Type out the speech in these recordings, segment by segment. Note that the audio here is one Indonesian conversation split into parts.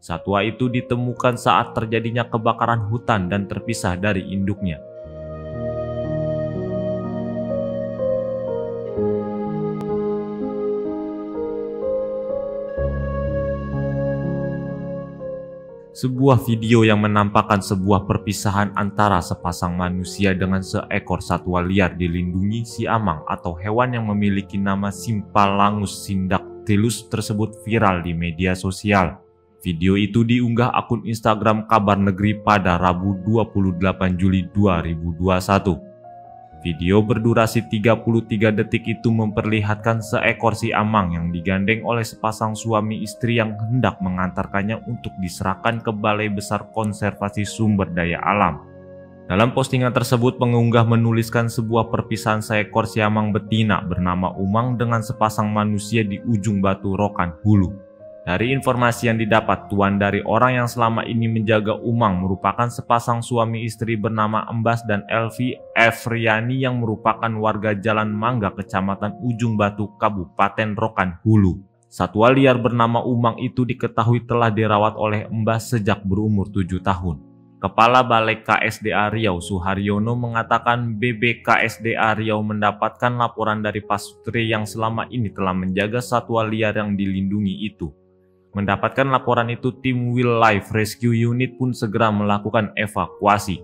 Satwa itu ditemukan saat terjadinya kebakaran hutan dan terpisah dari induknya. Sebuah video yang menampakkan sebuah perpisahan antara sepasang manusia dengan seekor satwa liar dilindungi siamang atau hewan yang memiliki nama Simpalangus syndactylus tersebut viral di media sosial. Video itu diunggah akun Instagram Kabar Negeri pada Rabu 28 Juli 2021. Video berdurasi 33 detik itu memperlihatkan seekor si amang yang digandeng oleh sepasang suami istri yang hendak mengantarkannya untuk diserahkan ke Balai Besar Konservasi Sumber Daya Alam. Dalam postingan tersebut, pengunggah menuliskan sebuah perpisahan seekor siamang betina bernama Umang dengan sepasang manusia di ujung batu Rokan Hulu. Dari informasi yang didapat, tuan dari orang yang selama ini menjaga Umang merupakan sepasang suami istri bernama Embas dan Elvi Efriani yang merupakan warga Jalan Mangga, Kecamatan Ujung Batu, Kabupaten Rokan Hulu. Satwa liar bernama Umang itu diketahui telah dirawat oleh Embas sejak berumur tujuh tahun. Kepala Balai KSDA Riau Suharyono mengatakan BBKSDA Riau mendapatkan laporan dari Pasutri yang selama ini telah menjaga satwa liar yang dilindungi itu. Mendapatkan laporan itu, tim Wildlife Rescue Unit pun segera melakukan evakuasi.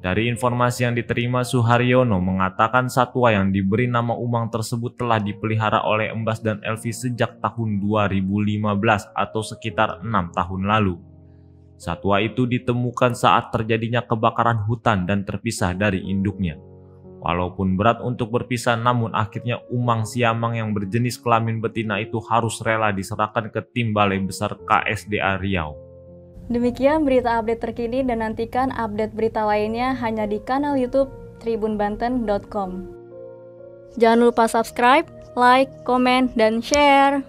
Dari informasi yang diterima, Suharyono mengatakan satwa yang diberi nama Umang tersebut telah dipelihara oleh Embas dan Elvi sejak tahun 2015 atau sekitar enam tahun lalu. Satwa itu ditemukan saat terjadinya kebakaran hutan dan terpisah dari induknya. Walaupun berat untuk berpisah, namun akhirnya umang siamang yang berjenis kelamin betina itu harus rela diserahkan ke tim Balai Besar KSDA Riau. Demikian berita update terkini dan nantikan update berita lainnya hanya di kanal YouTube tribunbanten.com. Jangan lupa subscribe, like, komen, dan share.